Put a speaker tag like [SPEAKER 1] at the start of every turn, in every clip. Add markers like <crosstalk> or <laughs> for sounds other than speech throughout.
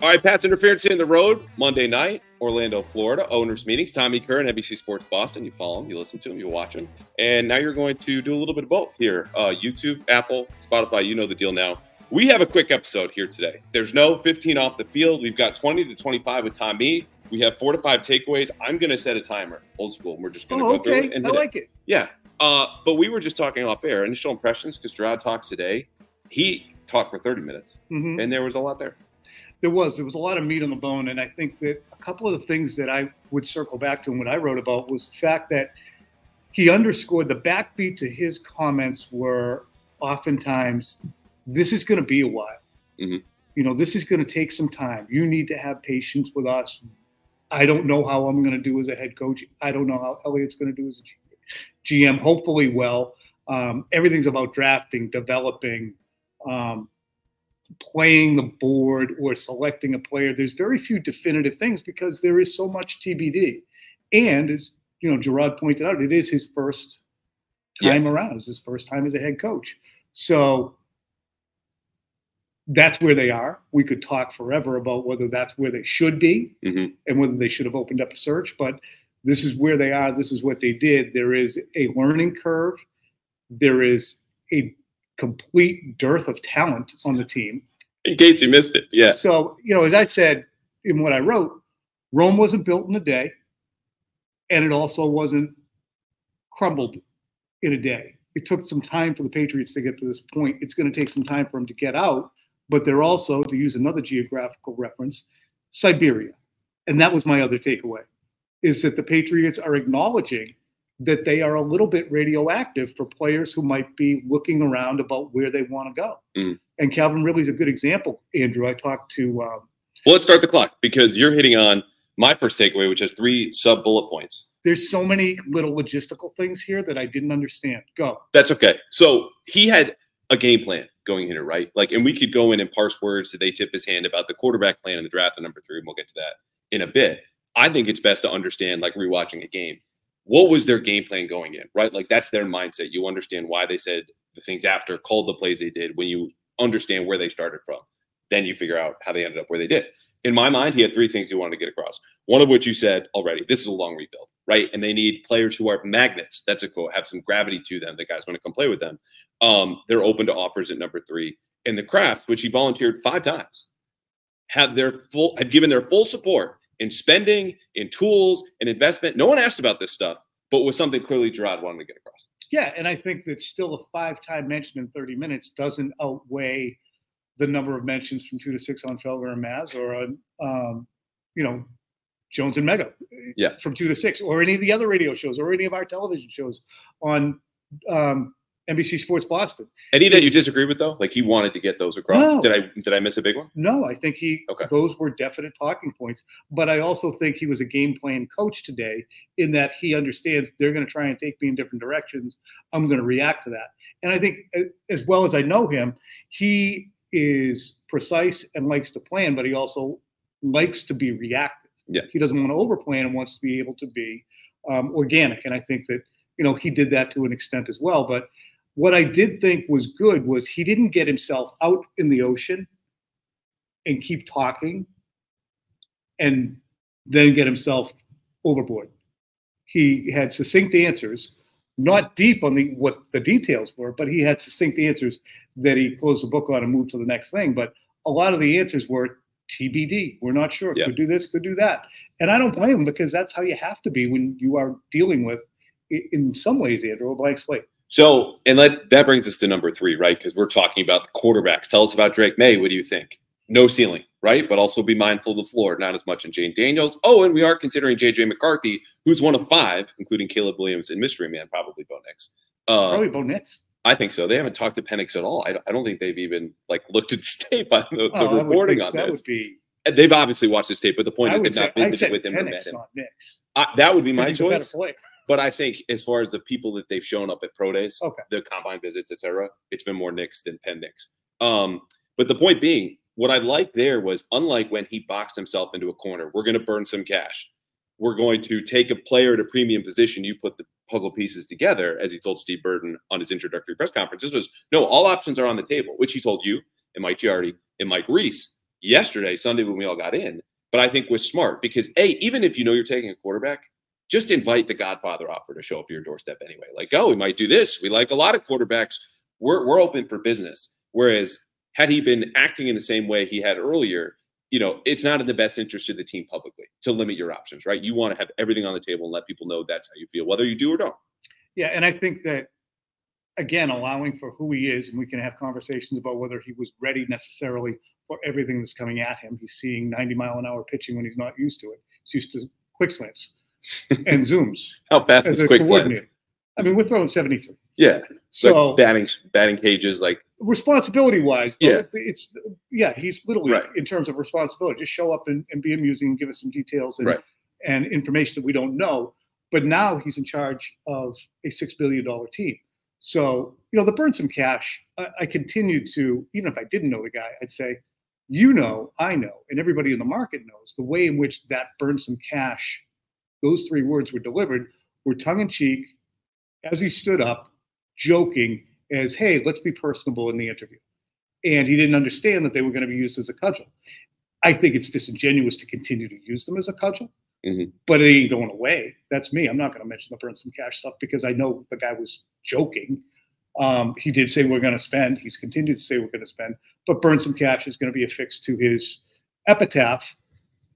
[SPEAKER 1] All right, Pat's interference in the road Monday night, Orlando, Florida. Owners meetings. Tommy Curran, NBC Sports Boston. You follow him, you listen to him, you watch him, and now you're going to do a little bit of both here. Uh, YouTube, Apple, Spotify. You know the deal now. We have a quick episode here today. There's no 15 off the field. We've got 20 to 25 with Tommy. We have four to five takeaways. I'm going to set a timer, old school. And we're just going to
[SPEAKER 2] Oh,
[SPEAKER 1] go through it and
[SPEAKER 2] I like it.
[SPEAKER 1] Yeah. Uh, but we were just talking off air, initial impressions, because Jerod talks today. He talked for 30 minutes,
[SPEAKER 2] Mhm.
[SPEAKER 1] and there was a lot there.
[SPEAKER 2] There was there was a lot of meat on the bone, and I think that a couple of the things that I would circle back to and what I wrote about was the fact that he underscored the backbeat to his comments were oftentimes, "This is going to be a while.
[SPEAKER 1] Mhm.
[SPEAKER 2] You know, this is going to take some time. You need to have patience with us. I don't know how I'm going to do as a head coach. I don't know how Eliot's going to do as a GM. Hopefully, well. Um, everything's about drafting, developing." Um, playing the board or selecting a player. There's very few definitive things because there is so much TBD. And as you know, Jerod pointed out, it is his first time
[SPEAKER 1] Yes.
[SPEAKER 2] around. It's his first time as a head coach. So that's where they are. We could talk forever about whether that's where they should be
[SPEAKER 1] Mhm.
[SPEAKER 2] and whether they should have opened up a search, but this is where they are. This is what they did. There is a learning curve. There is a complete dearth of talent on the team.
[SPEAKER 1] In case you missed it, yeah.
[SPEAKER 2] So, you know, as I said in what I wrote, Rome wasn't built in a day, and it also wasn't crumbled in a day. It took some time for the Patriots to get to this point. It's going to take some time for them to get out, but they're also, to use another geographical reference, Siberia. And that was my other takeaway is that the Patriots are acknowledging that they are a little bit radioactive for players who might be looking around about where they want to go.
[SPEAKER 1] Mm.
[SPEAKER 2] And Calvin Ridley's a good example, Andrew. I talked to um,
[SPEAKER 1] Well, let's start the clock because you're hitting on my first takeaway, which has three sub bullet points.
[SPEAKER 2] there's so many little logistical things here that I didn't understand. Go.
[SPEAKER 1] That's okay. So he had a game plan going in here, right? Like, and we could go in and parse words. Did they tip his hand about the quarterback plan in the draft at number three? And we'll get to that in a bit. I think it's best to understand, like rewatching a game, what was their game plan going in, right? Like that's their mindset. You understand why they said the things after, called the plays they did. When you understand where they started from, then you figure out how they ended up where they did. In my mind, he had three things he wanted to get across. One of which you said already. This is a long rebuild, right? And they need players who are magnets. That's a quote. Have some gravity to them. The guys want to come play with them. Um, they're open to offers at number three. And the Krafts, which he volunteered five times, have their full have given their full support in spending, in tools, and investment. No one asked about this stuff, but was something clearly Jerod wanted to get across.
[SPEAKER 2] Yeah, and I think that still a five-time mention in 30 minutes doesn't outweigh the number of mentions from two to six on Felger and Maz or on, um, you know, Jones and Mego.
[SPEAKER 1] Yeah.
[SPEAKER 2] From two to six, or any of the other radio shows, or any of our television shows on um, NBC Sports Boston.
[SPEAKER 1] Any that you disagree with though? Like he wanted to get those across.
[SPEAKER 2] No.
[SPEAKER 1] Did I did I miss a big one?
[SPEAKER 2] No, I think he
[SPEAKER 1] Okay.
[SPEAKER 2] those were definite talking points. But I also think he was a game plan coach today in that he understands they're going to try and take me in different directions. I'm going to react to that. And I think as well as I know him, he is precise and likes to plan, but he also likes to be reactive.
[SPEAKER 1] Yeah.
[SPEAKER 2] He doesn't want to overplan and wants to be able to be um, organic. And I think that, you know, he did that to an extent as well. But what I did think was good was he didn't get himself out in the ocean and keep talking and then get himself overboard. He had succinct answers, not deep on the what the details were, but he had succinct answers that he closed the book on and moved to the next thing. But a lot of the answers were TBD. We're not sure.
[SPEAKER 1] Yeah.
[SPEAKER 2] Could do this, could do that. And I don't blame him because that's how you have to be when you are dealing with, in some ways, Andrew, a blank slate.
[SPEAKER 1] So, and let that brings us to number three, right? Because we're talking about the quarterbacks. Tell us about Drake Maye. What do you think? No ceiling, right? But also be mindful of the floor, not as much in Jayden Daniels. Oh, and we are considering JJ McCarthy, who's one of five, including Caleb Williams and Mystery Man, probably Bo Nix. Uh,
[SPEAKER 2] Probably Bo Nix.
[SPEAKER 1] I think so. They haven't talked to Penix at all. I don't, I don't think they've even like looked at <laughs> tape on the, the
[SPEAKER 2] Oh, would
[SPEAKER 1] reporting on
[SPEAKER 2] that
[SPEAKER 1] this.
[SPEAKER 2] would be.
[SPEAKER 1] They've obviously watched this tape, but the point
[SPEAKER 2] I
[SPEAKER 1] is they've not visited with him or met
[SPEAKER 2] Penix,
[SPEAKER 1] him. I, that would be my
[SPEAKER 2] He's a better
[SPEAKER 1] choice. But I think as far as the people that they've shown up at pro days,
[SPEAKER 2] Okay.
[SPEAKER 1] the combine visits, et cetera, it's been more Nix than Penix. Um, but the point being, what I liked there was unlike when he boxed himself into a corner, we're going to burn some cash. We're going to take a player at a premium position. You put the puzzle pieces together, as he told Steve Burton on his introductory press conference. This was no, all options are on the table, which he told you and Mike Giardi and Mike Reiss. yesterday, Sunday when we all got in, but I think was smart because a even if you know you're taking a quarterback, just invite the Godfather offer to show up your doorstep anyway. Like, oh, we might do this. We like a lot of quarterbacks. We're we're open for business. Whereas had he been acting in the same way he had earlier, you know, it's not in the best interest of the team publicly to limit your options, right? You want to have everything on the table and let people know that's how you feel, whether you do or don't.
[SPEAKER 2] Yeah, and I think that again, allowing for who he is, and we can have conversations about whether he was ready necessarily for everything that's coming at him. He's seeing 90 mile an hour pitching when he's not used to it. He's used to quick slants <laughs> and zooms.
[SPEAKER 1] How fast is quick slants?
[SPEAKER 2] I mean, we're throwing 73.
[SPEAKER 1] Yeah. So like batting batting cages, like
[SPEAKER 2] responsibility wise,
[SPEAKER 1] yeah,
[SPEAKER 2] it's yeah, he's literally
[SPEAKER 1] right.
[SPEAKER 2] in terms of responsibility, just show up and, and be amusing and give us some details and,
[SPEAKER 1] right.
[SPEAKER 2] and information that we don't know. But now he's in charge of a six billion dollar team. So, you know, the burn some cash, I, I continue to, even if I didn't know the guy, I'd say, you know, I know, and everybody in the market knows the way in which that burn some cash, those three words were delivered were tongue in cheek as he stood up, joking as, hey, let's be personable in the interview. And he didn't understand that they were going to be used as a cudgel. I think it's disingenuous to continue to use them as a cudgel,
[SPEAKER 1] mm-hmm.
[SPEAKER 2] but it ain't going away. That's me. I'm not going to mention the burn some cash stuff because I know the guy was joking. Um, he did say we're going to spend. He's continued to say we're going to spend, but burn some cash is going to be affixed to his epitaph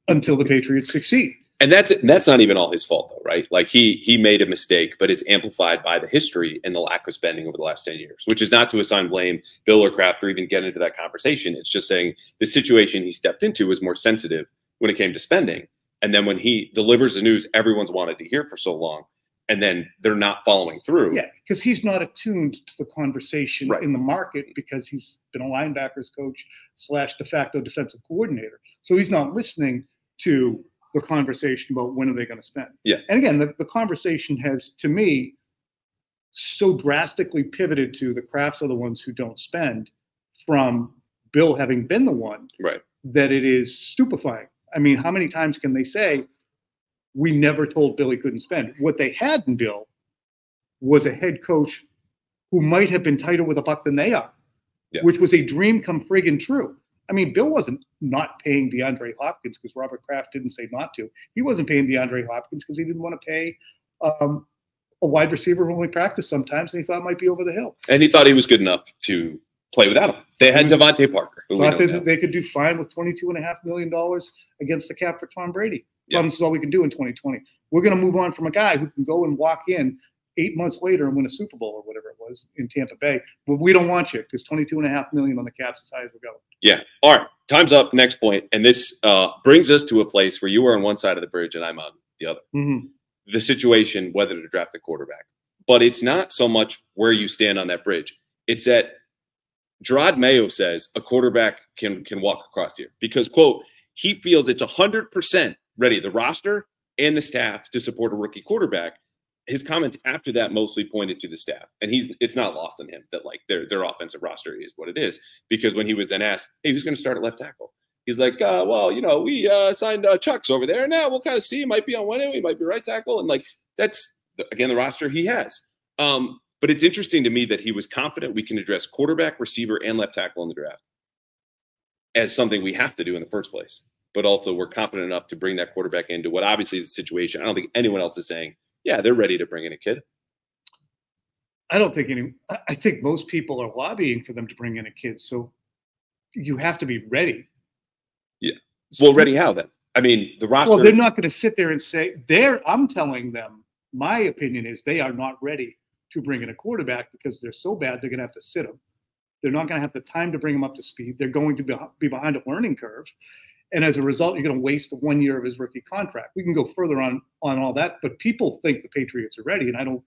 [SPEAKER 2] until the Patriots succeed
[SPEAKER 1] and that's that's not even all his fault though right? Like he he made a mistake but it's amplified by the history and the lack of spending over the last 10 years which is not to assign blame bill or kraft or even get into that conversation. It's just saying the situation he stepped into was more sensitive when it came to spending. And then when he delivers the news everyone's wanted to hear for so long and then they're not following through.
[SPEAKER 2] Yeah because he's not attuned to the conversation
[SPEAKER 1] right.
[SPEAKER 2] in the market because he's been a linebackers coach slash de facto defensive coordinator. So he's not listening to the conversation about when are they going to spend.
[SPEAKER 1] Yeah.
[SPEAKER 2] And again, the, the conversation has, to me, so drastically pivoted to the Krafts are the ones who don't spend from Bill having been the one
[SPEAKER 1] right.
[SPEAKER 2] that it is stupefying. I mean, how many times can they say, we never told Bill he couldn't spend? What they had in Bill was a head coach who might have been tighter with a buck than they are,
[SPEAKER 1] yeah.
[SPEAKER 2] which was a dream come friggin' true. I mean, Bill wasn't not paying DeAndre Hopkins because Robert Kraft didn't say not to. He wasn't paying DeAndre Hopkins because he didn't want to pay um, a wide receiver who only practiced sometimes and he thought might be over the hill.
[SPEAKER 1] And he thought he was good enough to play without him. They had DeVante Parker.
[SPEAKER 2] Thought they, they could do fine with $22.5 million against the cap for Tom Brady. Tom, this is all we can do in 2020. We're going to move on from a guy who can go and walk in eight months later and win a Super Bowl or whatever it was in Tampa Bay. But we don't want you because 22 and a half million on the cap's as high as we're going.
[SPEAKER 1] Yeah. All right. Time's up. Next point. And this uh, brings us to a place where you are on one side of the bridge and I'm on the other.
[SPEAKER 2] Mm-hmm.
[SPEAKER 1] The situation, whether to draft a quarterback. But it's not so much where you stand on that bridge. It's that Jerod Mayo says a quarterback can can walk across here because quote he feels it's hundred percent ready the roster and the staff to support a rookie quarterback his comments after that mostly pointed to the staff, and he's it's not lost on him that like their their offensive roster is what it is because when he was then asked, "Hey, who's going to start at left tackle?" He's like, uh, "Well, you know, we uh, signed uh, Chuks over there. Now we'll kind of see. He might be on one end, he might be right tackle, and like that's again the roster he has." Um, but it's interesting to me that he was confident we can address quarterback, receiver, and left tackle in the draft as something we have to do in the first place. But also, we're confident enough to bring that quarterback into what obviously is a situation. I don't think anyone else is saying yeah, they're ready to bring in a kid.
[SPEAKER 2] I don't think any. I think most people are lobbying for them to bring in a kid. So you have to be ready.
[SPEAKER 1] Yeah. Well, ready how then? I mean, the roster.
[SPEAKER 2] Well, they're not going to sit there and say they're. I'm telling them. My opinion is they are not ready to bring in a quarterback because they're so bad. They're going to have to sit them. They're not going to have the time to bring them up to speed. They're going to be behind a learning curve. And as a result, you're going to waste the one year of his rookie contract. We can go further on on all that, but people think the Patriots are ready, and I don't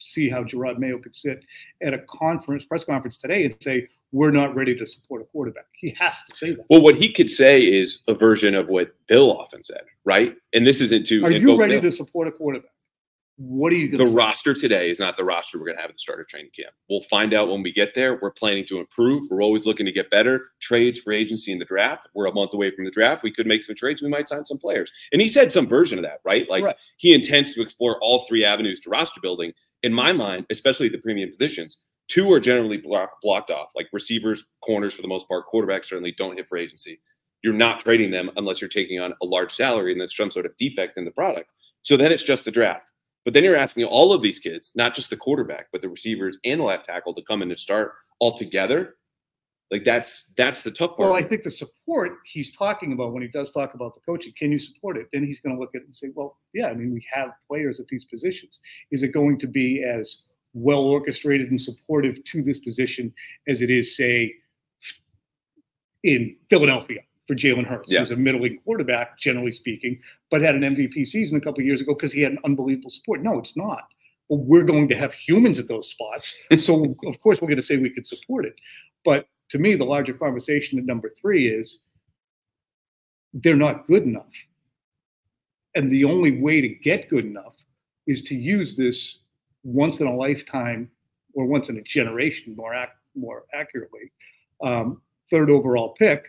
[SPEAKER 2] see how Jerod Mayo could sit at a conference press conference today and say we're not ready to support a quarterback. He has to say that.
[SPEAKER 1] Well, what he could say is a version of what Bill often said, right? And this isn't to.
[SPEAKER 2] Are you ready Bill. to support a quarterback? What are you
[SPEAKER 1] going The roster today is not the roster we're going to have at the start of training camp. We'll find out when we get there. We're planning to improve. We're always looking to get better. Trades, for agency, in the draft. We're a month away from the draft. We could make some trades. We might sign some players. And he said some version of that, right? Like right. he intends to explore all three avenues to roster building. In my mind, especially the premium positions, two are generally block, blocked off, like receivers, corners for the most part. Quarterbacks certainly don't hit for agency. you're not trading them unless you're taking on a large salary and there's some sort of defect in the product. So then it's just the draft. But then you're asking all of these kids, not just the quarterback, but the receivers and the left tackle to come in and start all together. Like that's that's the tough part.
[SPEAKER 2] Well, I think the support he's talking about when he does talk about the coaching, can you support it? Then he's going to look at it and say, well, yeah, I mean, we have players at these positions. Is it going to be as well orchestrated and supportive to this position as it is, say, in Philadelphia for Jalen Hurts, yeah. who's a middling quarterback, generally speaking, but had an MVP season a couple years ago because he had an unbelievable support. No, it's not. Well, we're going to have humans at those spots. <laughs> so, of course, we're going to say we could support it. But to me, the larger conversation at number three is they're not good enough. And the only way to get good enough is to use this once in a lifetime or once in a generation, more, ac- more accurately, um, third overall pick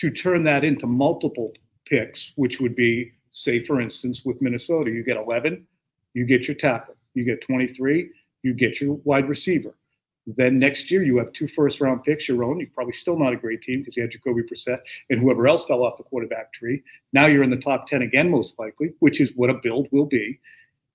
[SPEAKER 2] to turn that into multiple picks, which would be, say, for instance, with Minnesota, you get 11, you get your tackle, you get 23, you get your wide receiver. Then next year you have two first round picks, your own. You're probably still not a great team because you had Jacoby Brissett and whoever else fell off the quarterback tree. Now you're in the top 10 again, most likely, which is what a build will be.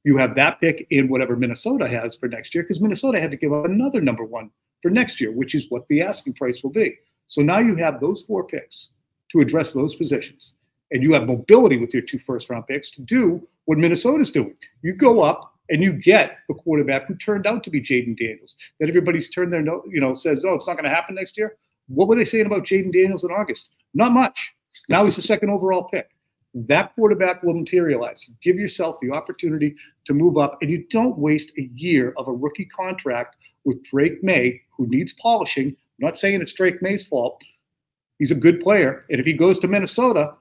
[SPEAKER 2] You have that pick in whatever Minnesota has for next year because Minnesota had to give up another number one for next year, which is what the asking price will be. So now you have those four picks to address those positions. And you have mobility with your two first round picks to do what Minnesota's doing. You go up and you get the quarterback who turned out to be Jayden Daniels. That everybody's turned their note, you know, says, oh, it's not going to happen next year. What were they saying about Jayden Daniels in August? Not much. Now he's the second overall pick. That quarterback will materialize. You give yourself the opportunity to move up, and you don't waste a year of a rookie contract with Drake Maye, who needs polishing. I'm not saying it's Drake Maye's fault. He's a good player. And if he goes to Minnesota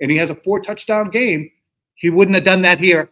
[SPEAKER 2] and he has a four touchdown game, he wouldn't have done that here.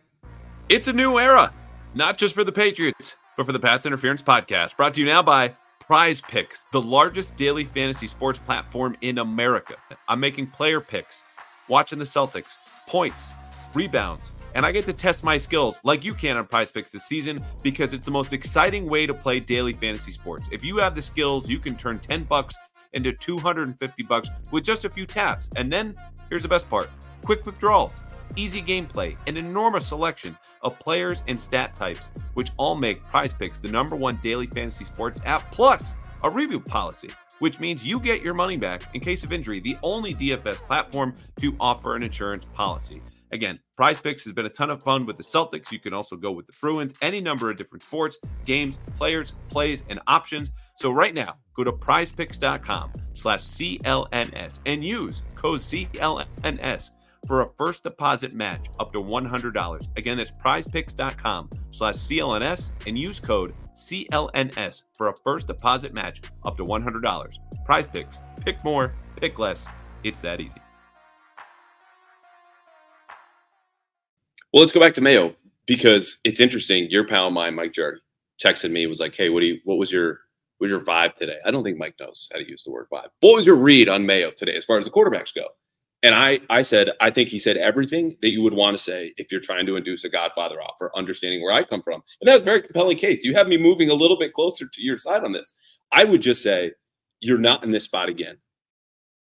[SPEAKER 3] It's a new era, not just for the Patriots, but for the Pats Interference Podcast. Brought to you now by Prize Picks, the largest daily fantasy sports platform in America. I'm making player picks, watching the Celtics, points, rebounds, and I get to test my skills like you can on Prize Picks this season because it's the most exciting way to play daily fantasy sports. If you have the skills, you can turn 10 bucks into 250 bucks with just a few taps. And then here's the best part quick withdrawals, easy gameplay, an enormous selection of players and stat types, which all make Prize Picks the number one daily fantasy sports app, plus a review policy, which means you get your money back in case of injury, the only DFS platform to offer an insurance policy. Again, Prize Picks has been a ton of fun with the Celtics. You can also go with the Bruins, any number of different sports, games, players, plays, and options. So right now, go to prizepicks.com slash CLNS and use code CLNS for a first deposit match up to $100. Again, that's prizepicks.com slash CLNS and use code CLNS for a first deposit match up to $100. Prize Picks, pick more, pick less. It's that easy.
[SPEAKER 1] Well, let's go back to Mayo because it's interesting. Your pal of mine, Mike Giardi, texted me, was like, Hey, what do you what was your what was your vibe today? I don't think Mike knows how to use the word vibe. What was your read on Mayo today as far as the quarterbacks go? And I I said, I think he said everything that you would want to say if you're trying to induce a Godfather offer, understanding where I come from. And that's a very compelling case. You have me moving a little bit closer to your side on this. I would just say you're not in this spot again.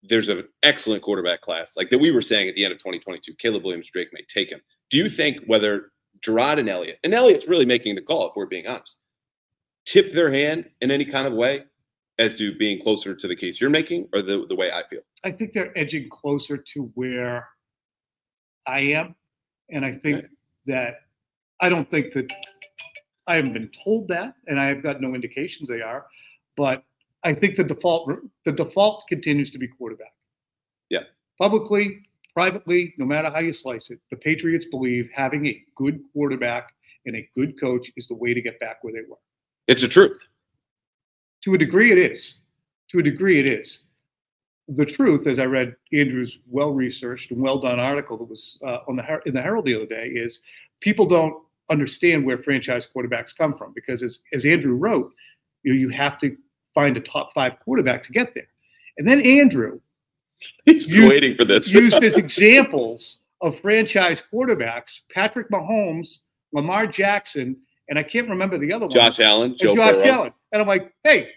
[SPEAKER 1] There's an excellent quarterback class, like that we were saying at the end of 2022. Caleb Williams, Drake may take him. Do you think whether Jerod and Eliot, and Eliot's really making the call, if we're being honest, tip their hand in any kind of way as to being closer to the case you're making or the, the way I feel?
[SPEAKER 2] I think they're edging closer to where I am. And I think okay. that I don't think that I haven't been told that, and I have got no indications they are, but I think the default the default continues to be quarterback.
[SPEAKER 1] Yeah.
[SPEAKER 2] Publicly, privately, no matter how you slice it, the Patriots believe having a good quarterback and a good coach is the way to get back where they were.
[SPEAKER 1] It's the truth.
[SPEAKER 2] To a degree, it is. To a degree, it is. The truth, as I read Andrew's well-researched and well-done article that was uh, on the in the Herald the other day, is people don't understand where franchise quarterbacks come from because, as, as Andrew wrote, you know, you have to find a top five quarterback to get there. And then Andrew <laughs>
[SPEAKER 1] He's used, waiting for this.
[SPEAKER 2] used as <laughs> examples of franchise quarterbacks Patrick Mahomes, Lamar Jackson, and I can't remember the other one. Josh.
[SPEAKER 1] Allen, Joe
[SPEAKER 2] Josh
[SPEAKER 1] Burrow.
[SPEAKER 2] Allen. And I'm like, hey,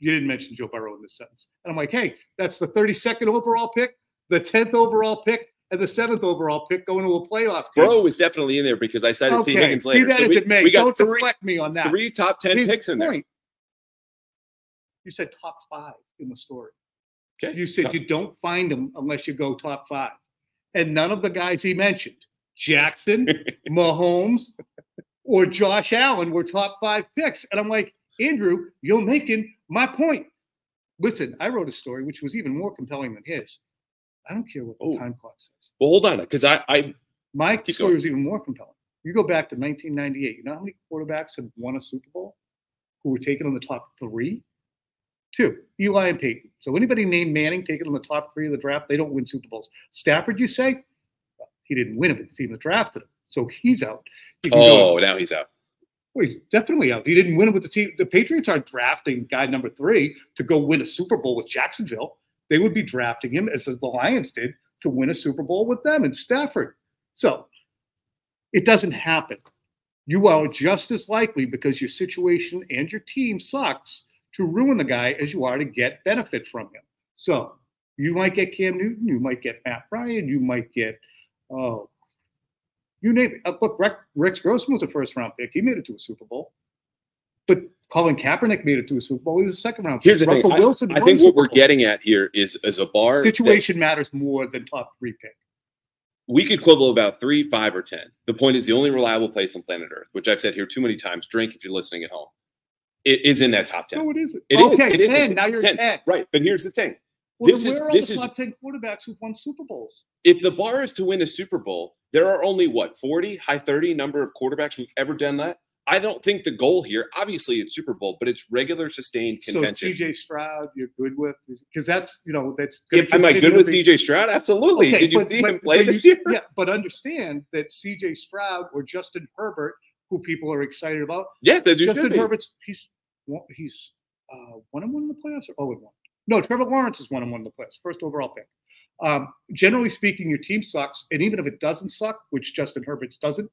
[SPEAKER 2] you didn't mention Joe Burrow in this sentence. And I'm like, hey, that's the 32nd overall pick, the tenth overall pick and the seventh overall pick going to a playoff team.
[SPEAKER 1] Bro is definitely in there because I cited T.
[SPEAKER 2] okay,
[SPEAKER 1] Higgins
[SPEAKER 2] be
[SPEAKER 1] later.
[SPEAKER 2] that
[SPEAKER 1] So
[SPEAKER 2] as
[SPEAKER 1] we,
[SPEAKER 2] it may,
[SPEAKER 1] we got
[SPEAKER 2] don't
[SPEAKER 1] three,
[SPEAKER 2] deflect me on that.
[SPEAKER 1] three top ten
[SPEAKER 2] His
[SPEAKER 1] picks in there.
[SPEAKER 2] You said top five in the story.
[SPEAKER 1] Okay.
[SPEAKER 2] You said you don't find them unless you go top five. And none of the guys he mentioned, Jackson, <laughs> Mahomes, or Josh Allen, were top five picks. And I'm like, Andrew, you're making my point. Listen, I wrote a story which was even more compelling than his. I don't care what the
[SPEAKER 1] Oh.
[SPEAKER 2] time clock says.
[SPEAKER 1] well, hold on, because I, I
[SPEAKER 2] My story
[SPEAKER 1] going.
[SPEAKER 2] was even more compelling. You go back to 1998. You know how many quarterbacks have won a Super Bowl who were taken on the top three? Two, Eli and Peyton. So anybody named Manning taken on the top three of the draft, they don't win Super Bowls. Stafford, you say? Well, he didn't win it with the team that drafted him. So he's out. Go-
[SPEAKER 1] oh now he's out.
[SPEAKER 2] well, he's definitely out. He didn't win it with the team. The Patriots aren't drafting guy number three to go win a Super Bowl with Jacksonville. They would be drafting him, as the Lions did, to win a Super Bowl with them in Stafford. So it doesn't happen. You are just as likely because your situation and your team sucks to ruin the guy as you are to get benefit from him. So you might get Cam Newton, you might get Matt Ryan, you might get, oh, you name it. Uh, look, Rex, Rex Grossman was a first round pick. He made it to a Super Bowl. But Colin Kaepernick made it to a Super Bowl. He was a second round pick.
[SPEAKER 1] Here's the thing.
[SPEAKER 2] Russell
[SPEAKER 1] I,
[SPEAKER 2] Wilson
[SPEAKER 1] I
[SPEAKER 2] won
[SPEAKER 1] think what we're getting at here is as a bar.
[SPEAKER 2] situation matters more than top three pick.
[SPEAKER 1] we could quibble about three, five, or ten. The point is the only reliable place on planet Earth, which I've said here too many times. Drink if you're listening at home. It is in that top ten.
[SPEAKER 2] No, it isn't.
[SPEAKER 1] It is.
[SPEAKER 2] okay,
[SPEAKER 1] It is.
[SPEAKER 2] 10.
[SPEAKER 1] It's
[SPEAKER 2] Now you're
[SPEAKER 1] 10.
[SPEAKER 2] 10.
[SPEAKER 1] Right, but here's the thing.
[SPEAKER 2] Well,
[SPEAKER 1] This
[SPEAKER 2] then
[SPEAKER 1] is-
[SPEAKER 2] where are
[SPEAKER 1] this
[SPEAKER 2] the
[SPEAKER 1] is-
[SPEAKER 2] top 10 quarterbacks who've won Super Bowls?
[SPEAKER 1] If the bar is to win a Super Bowl, there are only what 40, high 30 number of quarterbacks who've ever done that. I don't think the goal here, obviously, it's Super Bowl, but it's regular sustained
[SPEAKER 2] So. CJ Stroud, you're good with? Because that's, you know, that's gonna
[SPEAKER 1] Am I good with
[SPEAKER 2] be-
[SPEAKER 1] CJ Stroud? Absolutely.
[SPEAKER 2] Okay,
[SPEAKER 1] Did you
[SPEAKER 2] but-
[SPEAKER 1] see
[SPEAKER 2] but-
[SPEAKER 1] him play this
[SPEAKER 2] you-
[SPEAKER 1] year?
[SPEAKER 2] Yeah, but understand that CJ Stroud or Justin Herbert, who people are excited about,
[SPEAKER 1] Yes,
[SPEAKER 2] Justin
[SPEAKER 1] be.
[SPEAKER 2] Herbert's he's he's uh, one and one in the playoffs or oh and one. No, Trevor Lawrence is one and one in the playoffs, first overall pick. Um, generally speaking, your team sucks, and even if it doesn't suck, which Justin Herbert's doesn't,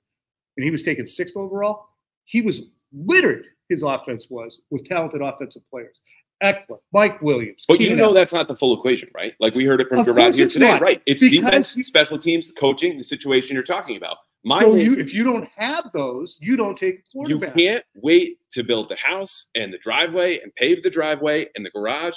[SPEAKER 2] and he was taken sixth overall, he was littered. His offense was with talented offensive players. Ekeler, Mike Williams.
[SPEAKER 1] But you know that's not the full equation, right? Like we heard it from
[SPEAKER 2] Jerod
[SPEAKER 1] here today,
[SPEAKER 2] not,
[SPEAKER 1] right? It's defense, special teams, coaching, the situation you're talking about. Mine
[SPEAKER 2] So you, if you don't have those, you don't take a
[SPEAKER 1] you can't wait to build the house and the driveway and pave the driveway and the garage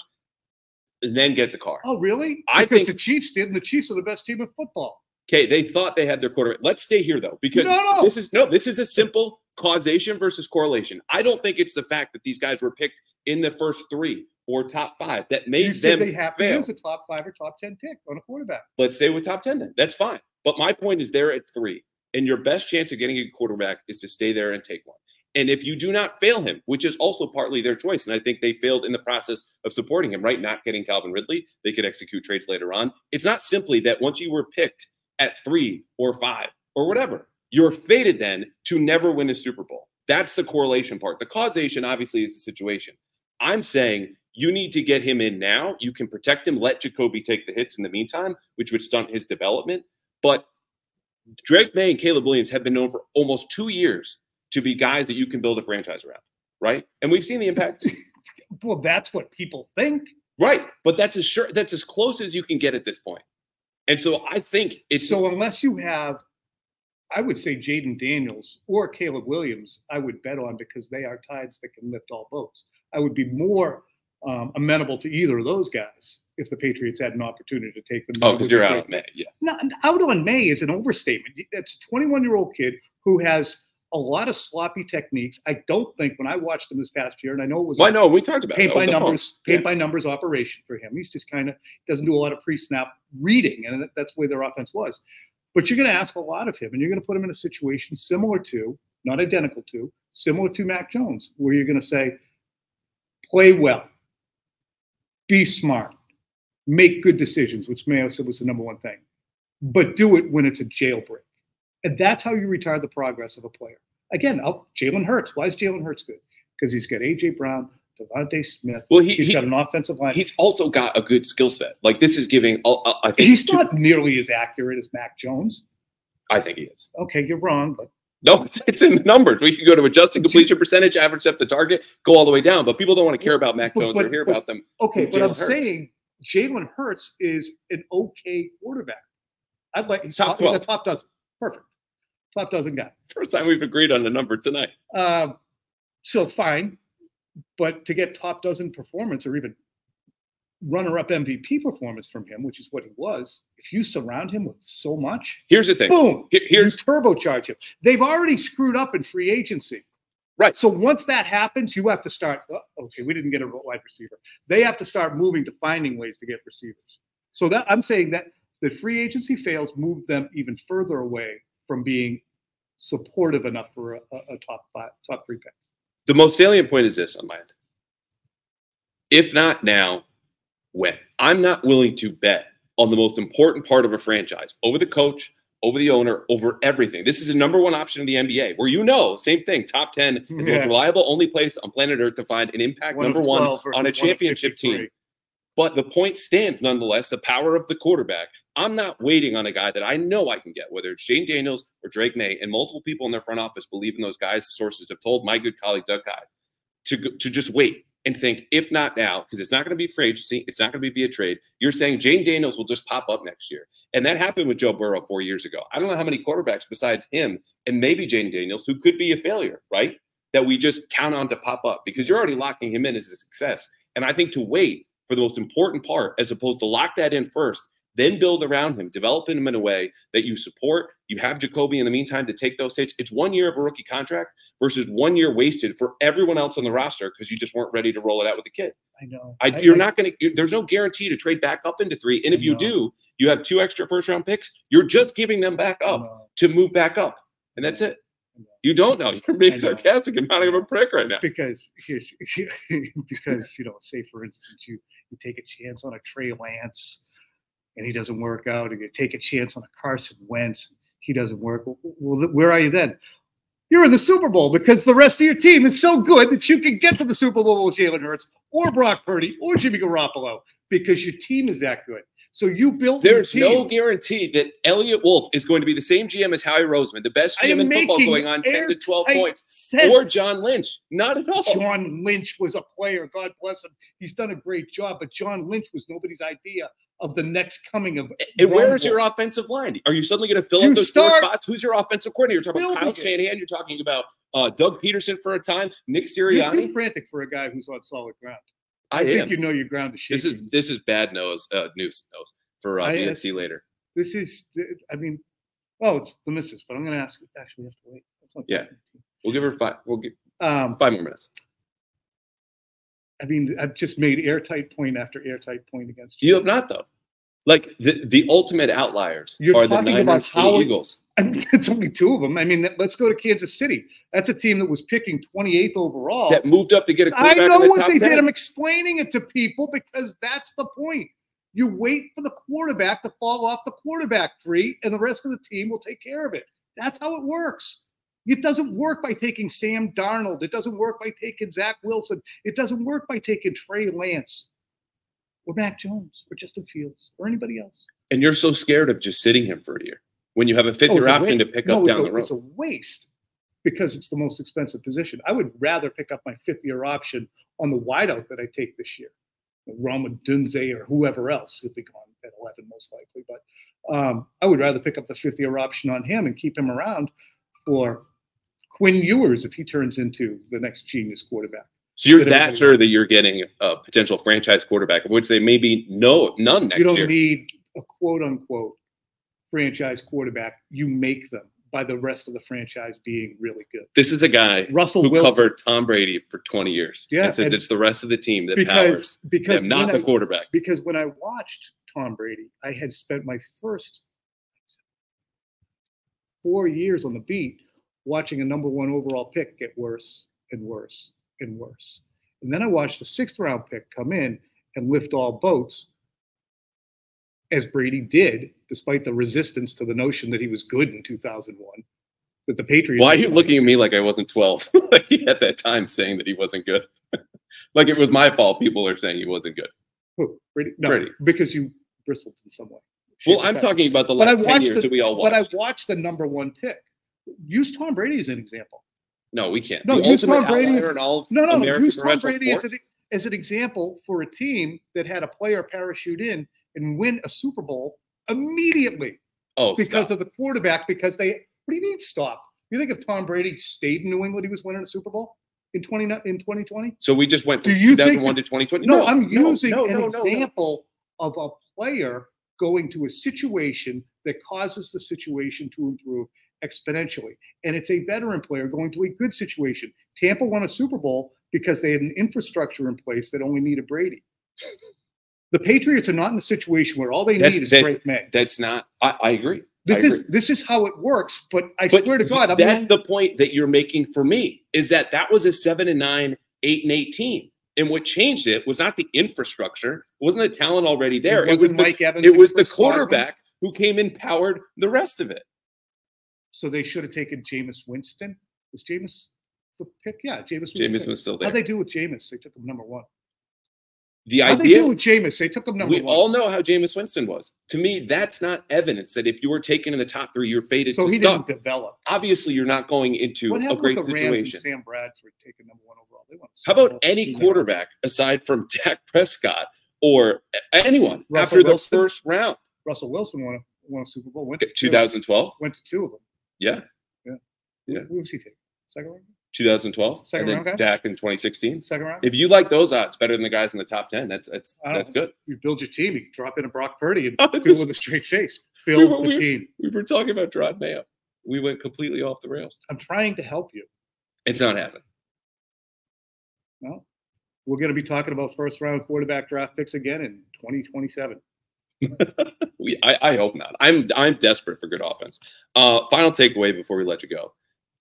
[SPEAKER 1] and then get the car.
[SPEAKER 2] Oh, really?
[SPEAKER 1] I
[SPEAKER 2] because
[SPEAKER 1] think-
[SPEAKER 2] the Chiefs did, and the Chiefs are the best team in football.
[SPEAKER 1] Okay, they thought they had their quarterback. Let's stay here though, because
[SPEAKER 2] No, no.
[SPEAKER 1] this is no, this is a simple causation versus correlation. I don't think it's the fact that these guys were picked in the first three or top five that made
[SPEAKER 2] You said
[SPEAKER 1] them
[SPEAKER 2] they have to use a top five or top ten pick on a quarterback.
[SPEAKER 1] Let's stay with top 10 then. That's fine. But my point is they're at three. And your best chance of getting a quarterback is to stay there and take one. And if you do not fail him, which is also partly their choice, and I think they failed in the process of supporting him, right? Not getting Calvin Ridley, they could execute trades later on. It's not simply that once you were picked at three or five or whatever, you're fated then to never win a Super Bowl. That's the correlation part. The causation obviously is the situation. I'm saying you need to get him in now. You can protect him, let Jacoby take the hits in the meantime, which would stunt his development. But Drake Maye and Caleb Williams have been known for almost two years to be guys that you can build a franchise around, right? And we've seen the impact, <laughs>
[SPEAKER 2] Well, that's what people think.
[SPEAKER 1] right? But that's as sure that's as close as you can get at this point. And so I think it's
[SPEAKER 2] So unless you have, I would say Jayden Daniels or Caleb Williams, I would bet on because they are tides that can lift all boats. I would be more um, amenable to either of those guys if the Patriots had an opportunity to take them.
[SPEAKER 1] oh, because you're out on Maye, yeah.
[SPEAKER 2] Not, out on Maye is an overstatement. It's a 21 year old kid who has a lot of sloppy techniques. I don't think when I watched him this past year, and I know it was
[SPEAKER 1] Well, I know we talked about
[SPEAKER 2] paint by
[SPEAKER 1] the phone.
[SPEAKER 2] numbers, paint
[SPEAKER 1] Yeah.
[SPEAKER 2] by numbers operation for him. He's just kind of doesn't do a lot of pre-snap reading, and that's the way their offense was. But you're going to ask a lot of him, and you're going to put him in a situation similar to, not identical to, similar to Mac Jones, where you're going to say, play well, be smart, make good decisions, which Mayo said was the number one thing, but do it when it's a jailbreak. And that's how you retard the progress of a player. Again, oh, Jalen Hurts. Why is Jalen Hurts good? Because he's got AJ Brown, DeVonta Smith.
[SPEAKER 1] Well, he,
[SPEAKER 2] He's
[SPEAKER 1] he
[SPEAKER 2] got an offensive line.
[SPEAKER 1] he's also got a good skill set. Like this is giving. uh, uh, I think
[SPEAKER 2] He's
[SPEAKER 1] two-
[SPEAKER 2] not nearly as accurate as Mac Jones.
[SPEAKER 1] I think he is.
[SPEAKER 2] Okay, you're wrong, but
[SPEAKER 1] No, it's, it's in the numbers. We can go to adjusted completion percentage, average depth of target, go all the way down. But people don't want to care about Mac Jones
[SPEAKER 2] but-
[SPEAKER 1] or hear
[SPEAKER 2] but-
[SPEAKER 1] about them.
[SPEAKER 2] okay, but I'm
[SPEAKER 1] Hurts.
[SPEAKER 2] saying Jalen Hurts is an okay quarterback. I'd like he's
[SPEAKER 1] Top
[SPEAKER 2] top, he's a top dozen. Perfect. Top dozen guy.
[SPEAKER 1] First time we've agreed on a number tonight.
[SPEAKER 2] Um, so fine, but to get top dozen performance or even runner-up MVP performance from him, which is what he was, if you surround him with so much,
[SPEAKER 1] Here's the thing.
[SPEAKER 2] boom,
[SPEAKER 1] Here- here's
[SPEAKER 2] you turbocharge him. They've already screwed up in free agency.
[SPEAKER 1] Right.
[SPEAKER 2] So once that happens, you have to start. oh, okay, we didn't get a wide receiver. They have to start moving to finding ways to get receivers. So that I'm saying that the free agency fails moved them even further away from being supportive enough for a, a a top five, top three pick.
[SPEAKER 1] the most salient point is this on my end. If not now, when? I'm not willing to bet on the most important part of a franchise over the coach, over the owner, over everything. This is the number one option in the NBA where you know, same thing, top 10 is the
[SPEAKER 2] Yeah.
[SPEAKER 1] most reliable only place on planet Earth to find an impact
[SPEAKER 2] One
[SPEAKER 1] number one on a championship team. But the point stands nonetheless the power of the quarterback. I'm not waiting on a guy that I know I can get, whether it's Jayden Daniels or Drake Maye, and multiple people in their front office believe in those guys. Sources have told my good colleague Doug Kyed to, go- to just wait and think, if not now, because it's not going to be free agency, it's not going to be via trade. You're saying Jayden Daniels will just pop up next year. And that happened with Joe Burrow four years ago. I don't know how many quarterbacks besides him and maybe Jayden Daniels who could be a failure, right? That we just count on to pop up because you're already locking him in as a success. And I think to wait for the most important part, as opposed to lock that in first, then build around him, develop him in a way that you support. You have Jacoby in the meantime to take those hits. It's one year of a rookie contract versus one year wasted for everyone else on the roster because you just weren't ready to roll it out with the kid.
[SPEAKER 2] I know.
[SPEAKER 1] I, you're not going to. There's no guarantee to trade back up into three, and if you do, you have two extra first round picks. You're just giving them back up to move back up, and that's it. You don't know. <laughs> You're being sarcastic and mounting of a prick right now.
[SPEAKER 2] because <laughs> because you know, say for instance, you you take a chance on a Trey Lance, and he doesn't work out, and you take a chance on a Carson Wentz, he doesn't work. Well, where are you then? You're in the Super Bowl because the rest of your team is so good that you can get to the Super Bowl with Jalen Hurts or Brock Purdy or Jimmy Garoppolo because your team is that good. So you built. your
[SPEAKER 1] There's no guarantee that Eliot Wolf is going to be the same GM as Howie Roseman, the best GM in football, going on 10 to 12 points,
[SPEAKER 2] sense.
[SPEAKER 1] or John Lynch. Not at all.
[SPEAKER 2] John Lynch was a player. God bless him. He's done a great job, but John Lynch was nobody's idea of the next coming of.
[SPEAKER 1] And where is your offensive line? Are you suddenly going to fill
[SPEAKER 2] You
[SPEAKER 1] up those four spots? Who's your offensive coordinator? You're talking about Kyle. Shanahan. You're talking about uh, Doug Pederson for a time, Nick
[SPEAKER 2] You're
[SPEAKER 1] Sirianni.
[SPEAKER 2] too frantic for a guy who's on solid ground.
[SPEAKER 1] I,
[SPEAKER 2] I, think you know your ground is shaking.
[SPEAKER 1] This is this is bad nose uh, news nose for uh, BNC later.
[SPEAKER 2] this is. I mean, oh, it's the missus, but I'm going to ask. Actually, we have to wait. That's okay.
[SPEAKER 1] Yeah. We'll give her five. We'll give
[SPEAKER 2] Um,
[SPEAKER 1] five more minutes.
[SPEAKER 2] I mean, I've just made airtight point after airtight point against you.
[SPEAKER 1] You have not though. Like the the ultimate outliers
[SPEAKER 2] You're
[SPEAKER 1] are the Niners
[SPEAKER 2] about
[SPEAKER 1] the Eagles. <laughs>
[SPEAKER 2] I mean, it's only two of them. I mean, let's go to Kansas City. That's a team that was picking 28th overall.
[SPEAKER 1] that moved up to get a
[SPEAKER 2] I know
[SPEAKER 1] the
[SPEAKER 2] what they
[SPEAKER 1] 10.
[SPEAKER 2] did. I'm explaining it to people because that's the point. You wait for the quarterback to fall off the quarterback tree, and the rest of the team will take care of it. That's how it works. It doesn't work by taking Sam Darnold. It doesn't work by taking Zach Wilson. It doesn't work by taking Trey Lance or Mac Jones or Justin Fields or anybody else.
[SPEAKER 1] And you're so scared of just sitting him for a year when you have a fifth
[SPEAKER 2] Oh,
[SPEAKER 1] year option to pick
[SPEAKER 2] no,
[SPEAKER 1] up down
[SPEAKER 2] a,
[SPEAKER 1] the road.
[SPEAKER 2] It's a waste because it's the most expensive position. I would rather pick up my fifth year option on the wideout that I take this year, Rome Odunze or whoever else. He'll be gone at 11 most likely, but um, I would rather pick up the fifth year option on him and keep him around for Quinn Ewers if he turns into the next genius quarterback.
[SPEAKER 1] So you're
[SPEAKER 2] that
[SPEAKER 1] that sure that you're getting a potential franchise quarterback, of which they may be no none next year.
[SPEAKER 2] you don't
[SPEAKER 1] year.
[SPEAKER 2] need a quote unquote franchise quarterback. You make them by the rest of the franchise being really good.
[SPEAKER 1] this is a guy
[SPEAKER 2] Russell
[SPEAKER 1] who
[SPEAKER 2] Wilson.
[SPEAKER 1] covered Tom Brady for 20 years.
[SPEAKER 2] Yeah,
[SPEAKER 1] and said it's the rest of the team that
[SPEAKER 2] because
[SPEAKER 1] powers
[SPEAKER 2] because
[SPEAKER 1] them, not the
[SPEAKER 2] I-
[SPEAKER 1] quarterback.
[SPEAKER 2] because when I watched Tom Brady, I had spent my first four years on the beat watching a number one overall pick get worse and worse and worse. And then I watched the sixth round pick come in and lift all boats, as Brady did, despite the resistance to the notion that he was good in 2001. That the Patriots.
[SPEAKER 1] Why are you looking at me like I wasn't 12 <laughs> like at that time saying that he wasn't good? <laughs> like it was my fault people are saying he wasn't good.
[SPEAKER 2] Who? Brady? No,
[SPEAKER 1] Brady.
[SPEAKER 2] because you bristled in some way.
[SPEAKER 1] Well, I'm talking about the last 10
[SPEAKER 2] watched
[SPEAKER 1] years
[SPEAKER 2] the-
[SPEAKER 1] that we all watched.
[SPEAKER 2] But I
[SPEAKER 1] watched.
[SPEAKER 2] watched the number one pick. Use Tom Brady as an example.
[SPEAKER 1] no, we can't.
[SPEAKER 2] No,
[SPEAKER 1] the
[SPEAKER 2] use Tom Brady as-
[SPEAKER 1] all
[SPEAKER 2] No, no,
[SPEAKER 1] American
[SPEAKER 2] use Tom Brady as an as an example for a team that had a player parachute in and win a Super Bowl immediately
[SPEAKER 1] Oh,
[SPEAKER 2] because
[SPEAKER 1] stop.
[SPEAKER 2] of the quarterback. Because they, what do you mean stop? You think if Tom Brady stayed in New England, he was winning a Super Bowl in twenty in twenty twenty?
[SPEAKER 1] so we just went from
[SPEAKER 2] Do you think
[SPEAKER 1] 2001 to 2020.
[SPEAKER 2] No, I'm using
[SPEAKER 1] no,
[SPEAKER 2] an
[SPEAKER 1] no, no, no.
[SPEAKER 2] example of a player going to a situation that causes the situation to improve exponentially. And it's a veteran player going to a good situation. Tampa won a Super Bowl because they had an infrastructure in place that only needed Brady. The Patriots are not in a situation where all they
[SPEAKER 1] That's-
[SPEAKER 2] need is
[SPEAKER 1] that's-
[SPEAKER 2] Drake Maye.
[SPEAKER 1] That's not. I, I agree.
[SPEAKER 2] This
[SPEAKER 1] I
[SPEAKER 2] is
[SPEAKER 1] agree.
[SPEAKER 2] this is how it works. But I
[SPEAKER 1] But
[SPEAKER 2] swear to God, I'm
[SPEAKER 1] that's
[SPEAKER 2] not-
[SPEAKER 1] the point that you're making for me is that that was a seven and nine, eight and eighteen. And what changed it was not the infrastructure, it wasn't the talent already there. It, was
[SPEAKER 2] wasn't
[SPEAKER 1] the,
[SPEAKER 2] Mike Evans.
[SPEAKER 1] it was the quarterback who came and powered the rest of it.
[SPEAKER 2] So they should have taken Jameis Winston. Was Jameis the pick? Yeah, Jameis. Was
[SPEAKER 1] Jameis was still there.
[SPEAKER 2] How'd they do with Jameis? They took him number one.
[SPEAKER 1] the
[SPEAKER 2] How'd they
[SPEAKER 1] idea
[SPEAKER 2] do with Jameis? They took him number one.
[SPEAKER 1] we
[SPEAKER 2] one.
[SPEAKER 1] all know how Jameis Winston was. To me, that's not evidence that if you were taken in the top three, you're fated
[SPEAKER 2] so
[SPEAKER 1] to
[SPEAKER 2] he didn't develop.
[SPEAKER 1] Obviously, you're not going into
[SPEAKER 2] What
[SPEAKER 1] a
[SPEAKER 2] happened
[SPEAKER 1] great
[SPEAKER 2] with the Rams and
[SPEAKER 1] situation.
[SPEAKER 2] Sam Bradford taking number one overall? They won.
[SPEAKER 1] How about any quarterback aside from <laughs> Dak Prescott or anyone
[SPEAKER 2] Russell
[SPEAKER 1] after the first round?
[SPEAKER 2] Russell Wilson won a, won a Super Bowl. Went to two.
[SPEAKER 1] 2012?
[SPEAKER 2] Went to two of them.
[SPEAKER 1] Yeah,
[SPEAKER 2] yeah, who was he taking? Second round.
[SPEAKER 1] 2012.
[SPEAKER 2] Second
[SPEAKER 1] and then
[SPEAKER 2] round guy?
[SPEAKER 1] Dak in 2016.
[SPEAKER 2] Second round.
[SPEAKER 1] If you like those odds better than the guys in the top 10, that's that's that's good.
[SPEAKER 2] you build your team, you drop in a Brock Purdy and <laughs> do it with a straight face.
[SPEAKER 1] We
[SPEAKER 2] Build
[SPEAKER 1] were-
[SPEAKER 2] the
[SPEAKER 1] we-
[SPEAKER 2] team.
[SPEAKER 1] We were talking about Jerod Mayo. We went completely off the rails.
[SPEAKER 2] I'm trying to help you.
[SPEAKER 1] It's not happening.
[SPEAKER 2] No, we're going to be talking about first round quarterback draft picks again in 2027. <laughs>
[SPEAKER 1] We, I, I hope not. I'm I'm desperate for good offense. Uh, final takeaway before we let you go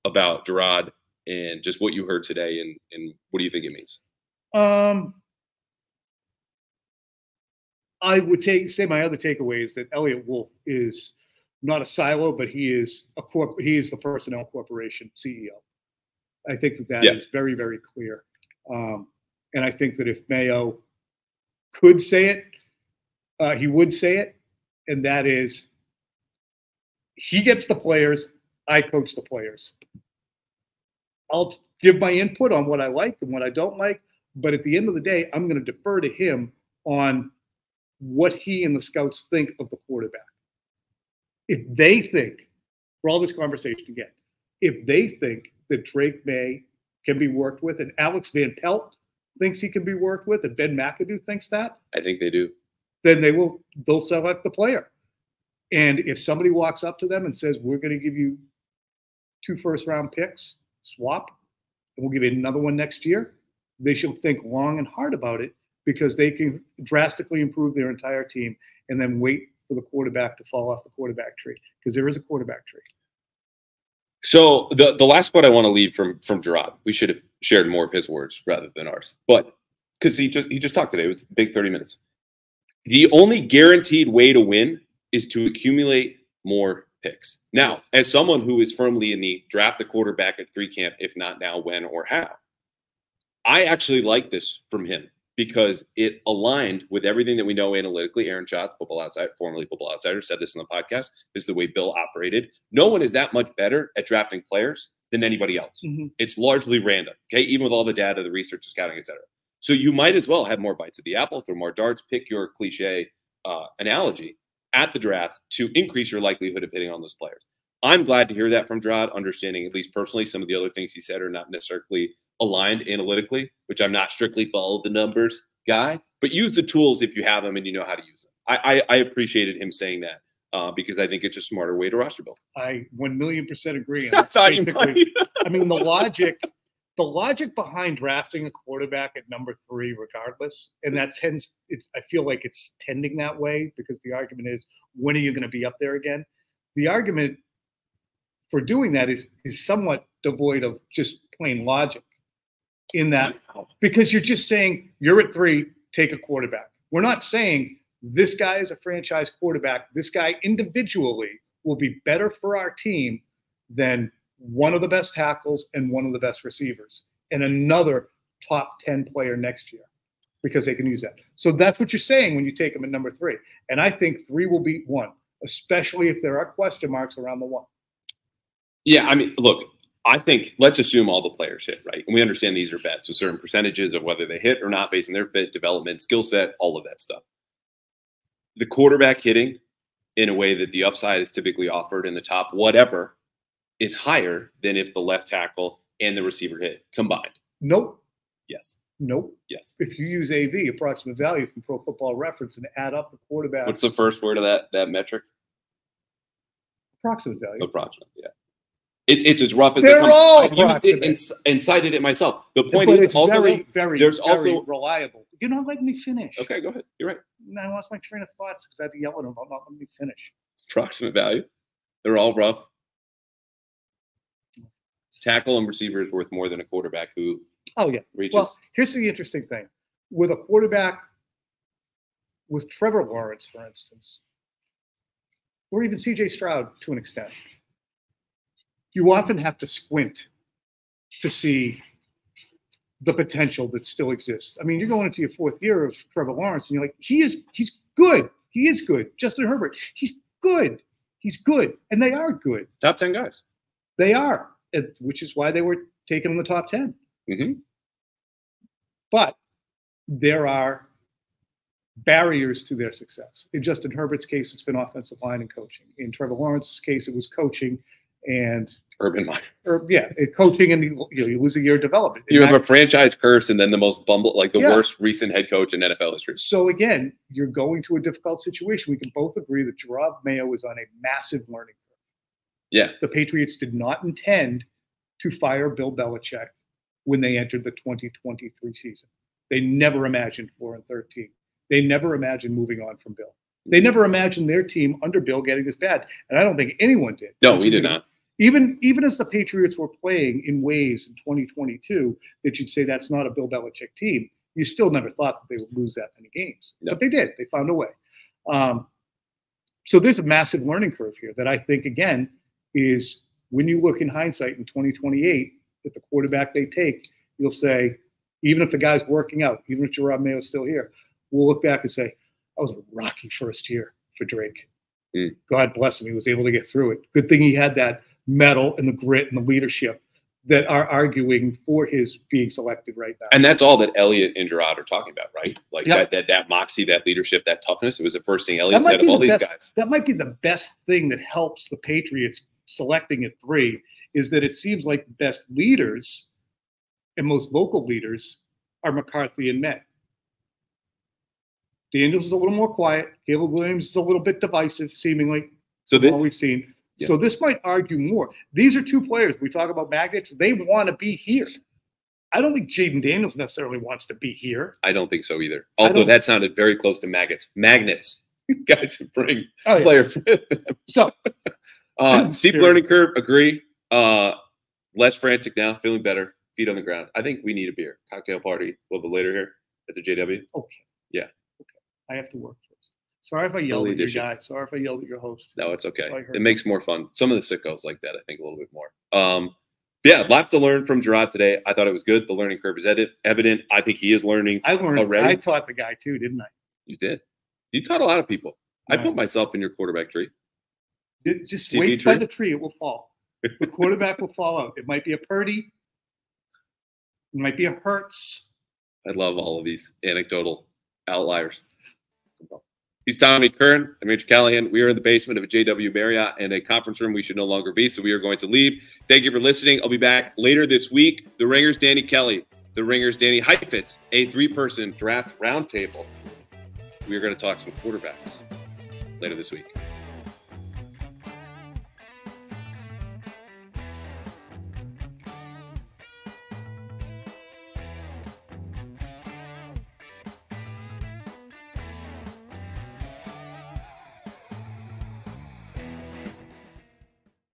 [SPEAKER 1] about Jerod and just what you heard today and and what do you think it means?
[SPEAKER 2] Um, I would take say my other takeaway is that Eliot Wolf is not a silo, but he is a corp. He is the personnel corporation CEO. I think that that is
[SPEAKER 1] Yeah.
[SPEAKER 2] very very clear, um, and I think that if Mayo could say it, uh, he would say it, and that is he gets the players. I coach the players. I'll give my input on what I like and what I don't like. But at the end of the day, I'm going to defer to him on what he and the scouts think of the quarterback. If they think, for all this conversation again, if they think that Drake Maye can be worked with and Alex Van Pelt thinks he can be worked with and Ben McAdoo thinks that,
[SPEAKER 1] I think they do.
[SPEAKER 2] then they will they'll select the player. And if somebody walks up to them and says, "We're going to give you two first round picks, swap, and we'll give you another one next year," they should think long and hard about it because they can drastically improve their entire team and then wait for the quarterback to fall off the quarterback tree because there is a quarterback tree.
[SPEAKER 1] So the the last quote I want to leave from from Jerod, we should have shared more of his words rather than ours, but because he just he just talked today, it was big thirty minutes. The only guaranteed way to win is to accumulate more picks. Now, as someone who is firmly in the draft a quarterback at three camp, if not now, when or how, I actually like this from him because it aligned with everything that we know analytically. Aaron Schatz, Football Outsider, formerly Football Outsider, said this in the podcast. This is the way Bill operated. No one is that much better at drafting players than anybody else.
[SPEAKER 2] Mhm.
[SPEAKER 1] It's largely random, okay? Even with all the data, the research, the scouting, et cetera. So you might as well have more bites of the apple, throw more darts, pick your cliche uh, analogy at the draft to increase your likelihood of hitting on those players. I'm glad to hear that from Jerod, understanding at least personally some of the other things he said are not necessarily aligned analytically, which I'm not strictly follow the numbers guy, but use the tools if you have them and you know how to use them. I, I, I appreciated him saying that uh, because I think it's a smarter way to roster build.
[SPEAKER 2] I one million percent agree. <laughs>
[SPEAKER 1] I thought you might.
[SPEAKER 2] I mean, the logic, the logic behind drafting a quarterback at number three, regardless, and that tends, it's, I feel like it's tending that way because the argument is, when are you going to be up there again? The argument for doing that is is somewhat devoid of just plain logic. In that, because you're just saying you're at three, take a quarterback. We're not saying this guy is a franchise quarterback. This guy individually will be better for our team than one of the best tackles and one of the best receivers and another top 10 player next year because they can use that. So that's what you're saying when you take them at number three. And I think three will beat one, especially if there are question marks around the one.
[SPEAKER 1] Yeah, I mean, look, I think let's assume all the players hit, right? And we understand these are bets, so certain percentages of whether they hit or not based on their fit, development, skill set, all of that stuff. The quarterback hitting in a way that the upside is typically offered in the top, whatever, is higher than if the left tackle and the receiver hit combined.
[SPEAKER 2] Nope.
[SPEAKER 1] Yes.
[SPEAKER 2] Nope.
[SPEAKER 1] Yes.
[SPEAKER 2] If you use AV, approximate value from Pro Football Reference, and add up the quarterback,
[SPEAKER 1] What's the first word of that that metric?
[SPEAKER 2] approximate value?
[SPEAKER 1] Approximate. Yeah. It's it's as rough as
[SPEAKER 2] They're
[SPEAKER 1] it comes.
[SPEAKER 2] all
[SPEAKER 1] I've used it and, and cited it myself. The point
[SPEAKER 2] but
[SPEAKER 1] is
[SPEAKER 2] it's
[SPEAKER 1] also
[SPEAKER 2] very, very,
[SPEAKER 1] there's
[SPEAKER 2] very
[SPEAKER 1] also-
[SPEAKER 2] reliable. You're not letting me finish.
[SPEAKER 1] okay. Go ahead. You're right.
[SPEAKER 2] And I lost my train of thoughts because I had to yell at him about not letting me finish.
[SPEAKER 1] Approximate value. They're all rough. Tackle and receiver is worth more than a quarterback who
[SPEAKER 2] Oh yeah.
[SPEAKER 1] reaches.
[SPEAKER 2] Well, here's the interesting thing: with a quarterback, with Trevor Lawrence, for instance, or even C.J. Stroud to an extent, you often have to squint to see the potential that still exists. I mean, you're going into your fourth year of Trevor Lawrence, and you're like, he is, he's good. He is good. Justin Herbert, he's good. He's good, and they are good.
[SPEAKER 1] top ten guys.
[SPEAKER 2] They are, which is why they were taken in the top 10.
[SPEAKER 1] hmm
[SPEAKER 2] But there are barriers to their success. In Justin Herbert's case, it's been offensive line and coaching. In Trevor Lawrence's case, it was coaching and,
[SPEAKER 1] Urban Meyer.
[SPEAKER 2] or yeah, coaching and you, know, you lose a year of development.
[SPEAKER 1] You have
[SPEAKER 2] that-
[SPEAKER 1] a franchise curse and then the most bumble, like the
[SPEAKER 2] Yeah.
[SPEAKER 1] worst recent head coach in NFL history.
[SPEAKER 2] so again, you're going to a difficult situation. We can both agree that Jerod Mayo is on a massive learning curve.
[SPEAKER 1] Yeah.
[SPEAKER 2] The Patriots did not intend to fire Bill Belichick when they entered the 2023 season. They never imagined 4 and 13. They never imagined moving on from Bill. They never imagined their team under Bill getting this bad. And I don't think anyone did.
[SPEAKER 1] No, we did not.
[SPEAKER 2] Even even as the Patriots were playing in ways in 2022 that you'd say that's not a Bill Belichick team, you still never thought that they would lose that many games.
[SPEAKER 1] No.
[SPEAKER 2] But they did. They found a way. Um, so there's a massive learning curve here that I think again is when you look in hindsight in 2028 at the quarterback they take, you'll say, even if the guy's working out, even if Jerod Mayo's still here, we'll look back and say, that was a rocky first year for Drake.
[SPEAKER 1] Mm.
[SPEAKER 2] God bless him. He was able to get through it. Good thing he had that mettle and the grit and the leadership that are arguing for his being selected right now.
[SPEAKER 1] And that's all that Eliot and Jerod are talking about, right? Like
[SPEAKER 2] Yep.
[SPEAKER 1] that, that that moxie, that leadership, that toughness. It was the first thing
[SPEAKER 2] Eliot
[SPEAKER 1] said of all
[SPEAKER 2] the
[SPEAKER 1] these
[SPEAKER 2] best-
[SPEAKER 1] guys.
[SPEAKER 2] that might be the best thing that helps the Patriots selecting at three is that it seems like the best leaders and most vocal leaders are McCarthy and Met. Daniels is a little more quiet. Caleb Williams is a little bit divisive, seemingly,
[SPEAKER 1] So this,
[SPEAKER 2] we've seen.
[SPEAKER 1] Yeah.
[SPEAKER 2] So this might argue more. These are two players. We talk about magnets. They want to be here. I don't think Jayden Daniels necessarily wants to be here.
[SPEAKER 1] I don't think so either. Although that sounded very close to maggots. Magnets. Guys <laughs> who bring
[SPEAKER 2] Oh, yeah.
[SPEAKER 1] players.
[SPEAKER 2] So <laughs>
[SPEAKER 1] uh, <laughs> steep learning curve. Agree. Uh, less frantic now. Feeling better. Feet on the ground. I think we need a beer. Cocktail party a little bit later here at the JW. Okay. Yeah. Okay.
[SPEAKER 2] I have to work first. Sorry if I yelled
[SPEAKER 1] Early
[SPEAKER 2] at your guy. Sorry if I yelled at your host.
[SPEAKER 1] No, it's okay. It makes more fun. Some of the sickos like that, I think, a little bit more. Um, yeah, lots to learn from Jerod today. I thought it was good. The learning curve is edit, evident. I think he is learning.
[SPEAKER 2] I learned.
[SPEAKER 1] Already?
[SPEAKER 2] I taught the guy too, didn't I?
[SPEAKER 1] You did. You taught a lot of people. I put myself in your quarterback tree.
[SPEAKER 2] Ju- Just
[SPEAKER 1] TV
[SPEAKER 2] wait by the tree; it will fall. The quarterback will fall out. It might be a Purdy. It might be a Hurts.
[SPEAKER 1] I love all of these anecdotal outliers. He's Tommy Kern. I'm Andrew Callahan. We are in the basement of a JW Marriott and a conference room we should no longer be, so we are going to leave. Thank you for listening. I'll be back later this week. The Ringers, Danny Kelly. The Ringers, Danny Heifetz, a three-person draft roundtable. We are going to talk some quarterbacks later this week.